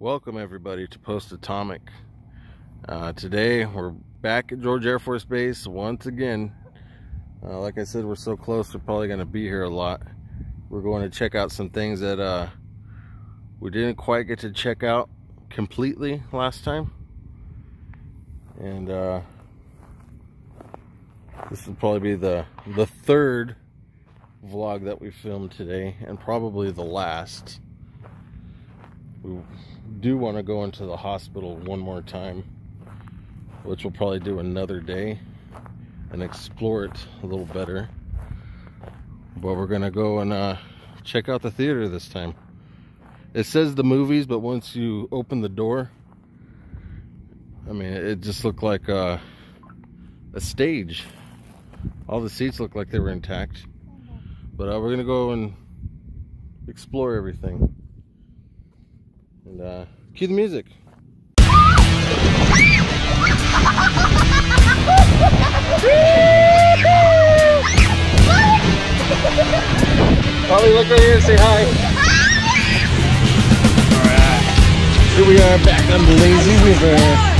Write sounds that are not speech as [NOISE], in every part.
Welcome everybody to Post Atomic. Uh, today we're back at George Air Force Base once again. Uh, like I said, we're so close, we're probably going to be here a lot. We're going to check out some things that uh, we didn't quite get to check out completely last time. And uh, this will probably be the, the third vlog that we filmed today and probably the last. We do want to go into the hospital one more time, which we'll probably do another day and explore it a little better. But we're gonna go and uh, check out the theater this time. It says the movies, but once you open the door, I mean, it just looked like uh, a stage. All the seats look like they were intact. But uh, we're gonna go and explore everything. And uh, cue the music. Holly, look right here and say hi. Alright. Here we are back on the lazy river.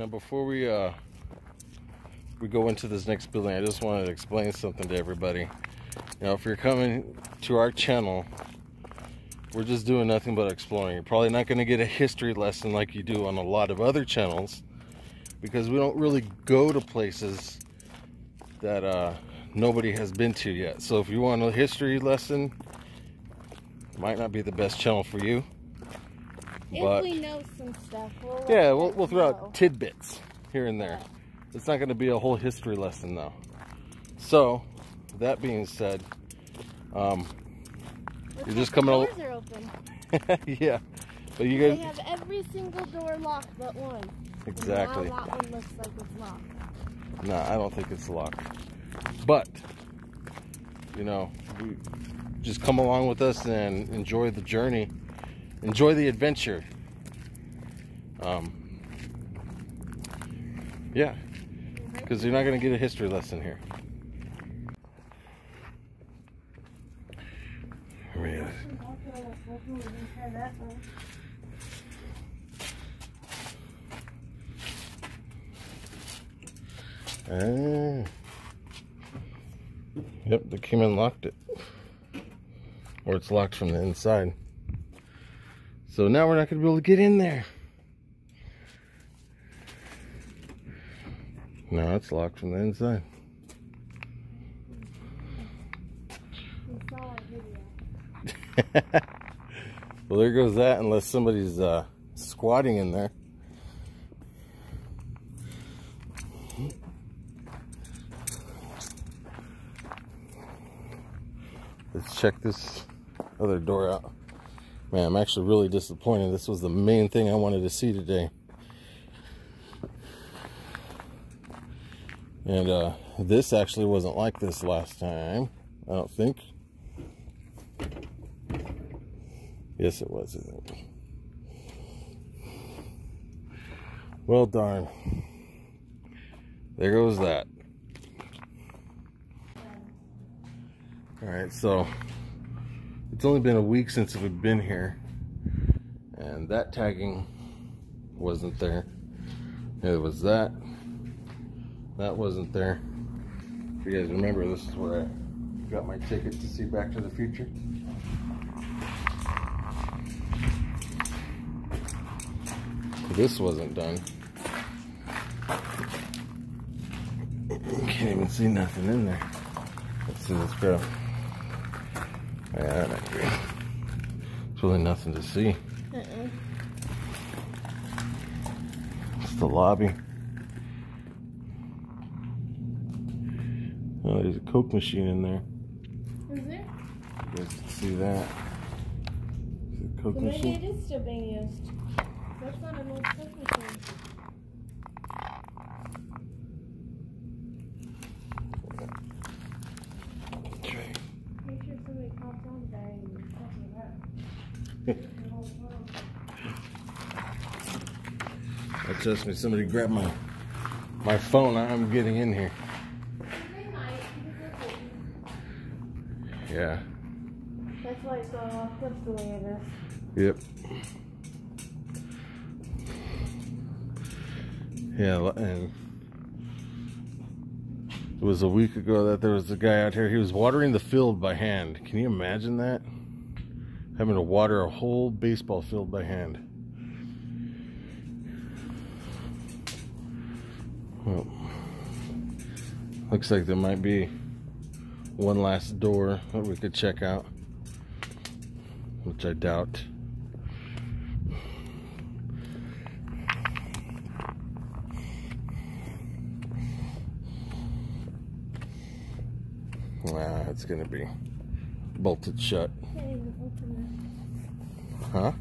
Now, before we uh, we go into this next building, I just wanted to explain something to everybody. Now, if you're coming to our channel, we're just doing nothing but exploring. You're probably not going to get a history lesson like you do on a lot of other channels because we don't really go to places that uh, nobody has been to yet. So if you want a history lesson, might not be the best channel for you. But- If we know some stuff, we'll Yeah, we'll, we'll throw out tidbits here and there. It's not going to be a whole history lesson, though. So, that being said, um, Looks you're just like coming the doors are open. [LAUGHS] yeah, but you They guys have every single door locked but one. And exactly. Now that one looks like it's locked. No, I don't think it's locked. But you know, just come along with us and enjoy the journey, enjoy the adventure. Um, yeah, because you're not going to get a history lesson here. Here. Ah. Yep, they came and locked it. Or it's locked from the inside. So now we're not going to be able to get in there. No, it's locked from the inside. [LAUGHS] Well, there goes that, unless somebody's uh, squatting in there. Let's check this other door out. Man, I'm actually really disappointed. This was the main thing I wanted to see today. And uh, this actually wasn't like this last time, I don't think. Yes, it was. Well, darn. There goes that. All right, so it's only been a week since we've been here, and that tagging wasn't there. It was that. That wasn't there. If you guys remember, this is where I got my ticket to see Back to the Future. This wasn't done. Can't even see nothing in there. Let's see this grab. Yeah, I agree. It's really nothing to see. Uh -uh. It's the lobby. Oh, there's a Coke machine in there. Is there? You guys can see that. There's a Coke so machine. Maybe it is still being used. That's not an old Coke machine. You're talking about. That just me. Somebody grab my my phone. I'm getting in here. They might, because they're old. Yeah. That's why it's going off cliff the way it is. Yep. Yeah, and it was a week ago that there was a guy out here. He was watering the field by hand. Can you imagine that? Having to water a whole baseball field by hand. Well, looks like there might be one last door that we could check out, which I doubt. Ah, it's gonna be bolted shut. Can't even open Huh?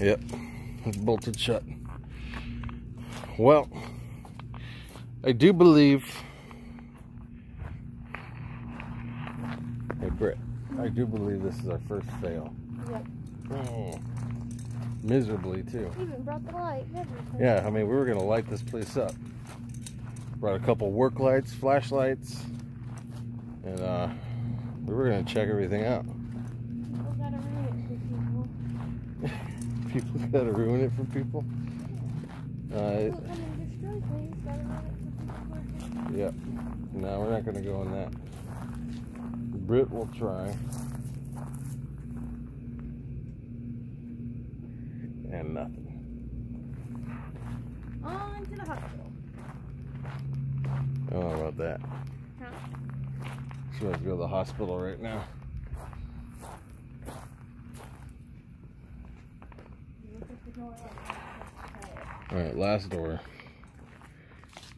Yep, it's bolted shut. Well, I do believe. Hey, Britt, I do believe this is our first fail. Yep. Oh, miserably, too. Even brought the light. Yeah, I mean, we were gonna light this place up. Brought a couple work lights, flashlights, and uh, we were gonna check everything out. People gotta ruin it for people. [LAUGHS] People gotta ruin it for people. Uh, People come and destroy things. Gotta ruin it for people. working. Yep. No, we're not going to go on that. Britt will try. And nothing. On to the hospital. I about that. Huh? Should to go to the hospital right now? All right, last door.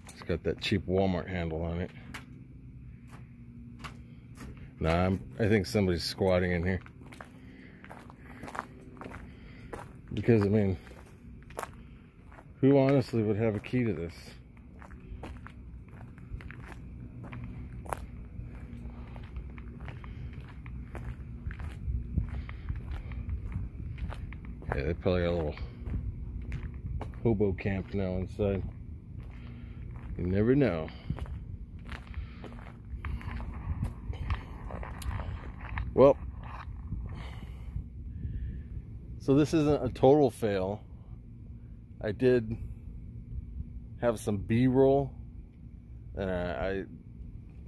It's got that cheap Walmart handle on it. Nah, I'm, I think somebody's squatting in here. Because, I mean, who honestly would have a key to this? Yeah, they probably got a little hobo camp now inside. You never know. Well, so this isn't a total fail. I did have some B-roll, and I, I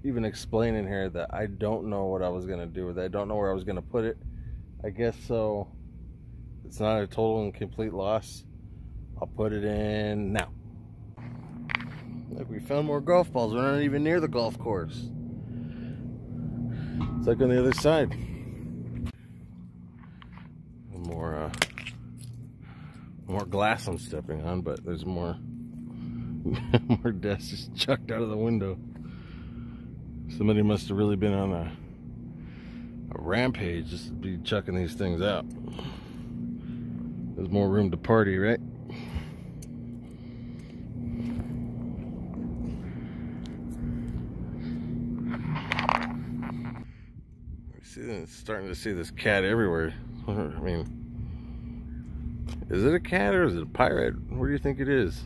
even explain in here that I don't know what I was gonna do with it. I don't know where I was gonna put it. I guess so. It's not a total and complete loss. I'll put it in now. Look, we found more golf balls. We're not even near the golf course. It's like on the other side. More, uh, more glass I'm stepping on, but there's more, [LAUGHS] more dust just chucked out of the window. Somebody must have really been on a, a rampage just to be chucking these things out. There's more room to party, right? See, starting to see this cat everywhere. [LAUGHS] I mean, is it a cat or is it a pirate? What do you think it is?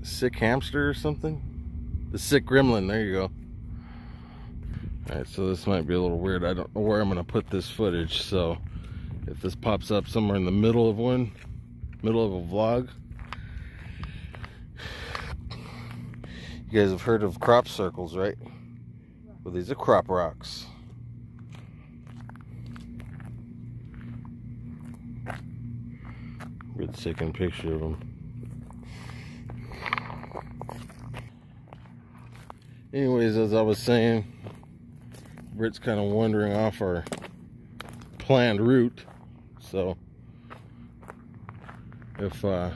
A sick hamster or something? The sick gremlin. There you go. All right, so this might be a little weird. I don't know where I'm going to put this footage, so if this pops up somewhere in the middle of one, middle of a vlog. You guys have heard of crop circles, right? Well, these are crop rocks. Good taking a picture of them. Anyways, as I was saying, Britt's kind of wandering off our planned route. So, if uh,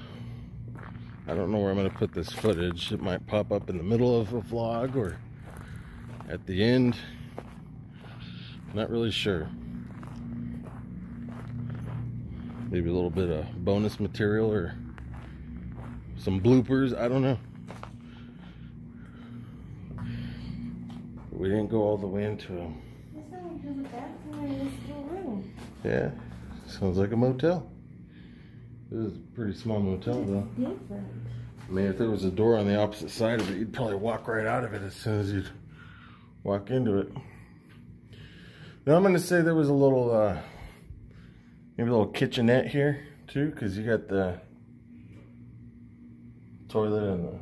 I don't know where I'm going to put this footage. It might pop up in the middle of a vlog or at the end. Not really sure. Maybe a little bit of bonus material or some bloopers. I don't know. We didn't go all the way into them. This sounds like a bathroom in this little room. Yeah, sounds like a motel. This is a pretty small motel though. Different. I mean, if there was a door on the opposite side of it, you'd probably walk right out of it as soon as you'd walk into it. Now I'm going to say there was a little, uh, maybe a little kitchenette here too, because you got the toilet and the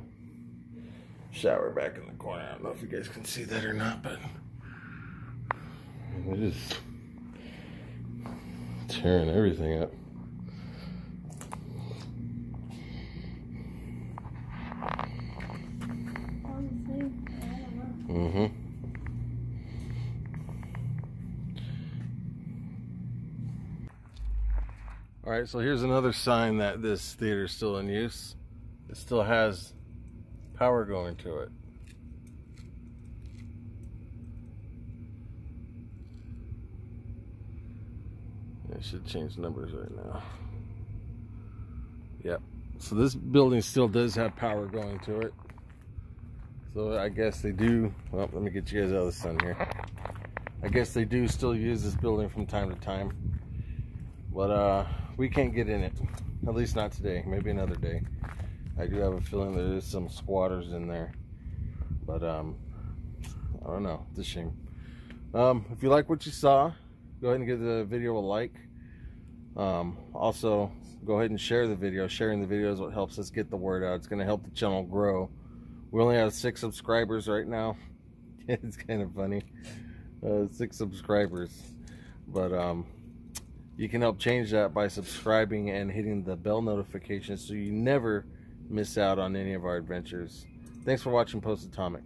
shower back in the corner. I don't know if you guys can see that or not, but it is tearing everything up. Mm-hmm. All right, so here's another sign that this theater is still in use. It still has power going to it. It should change numbers right now. Yep. So this building still does have power going to it. So I guess they do. Well, let me get you guys out of the sun here. I guess they do still use this building from time to time. But uh, we can't get in it. At least not today. Maybe another day. I do have a feeling there is some squatters in there. But um, I don't know. It's a shame. Um, if you like what you saw, go ahead and give the video a like. Um, also, go ahead and share the video. Sharing the video is what helps us get the word out. It's going to help the channel grow. We only have six subscribers right now. [LAUGHS] it's kind of funny. Uh, six subscribers. But um, you can help change that by subscribing and hitting the bell notification so you never miss out on any of our adventures. Thanks for watching Post Atomic.